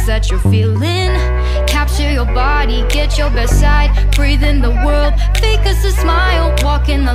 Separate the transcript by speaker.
Speaker 1: The things that you're feeling. Capture your body, get your best side. Breathe in the world, fake us a smile. Walk in the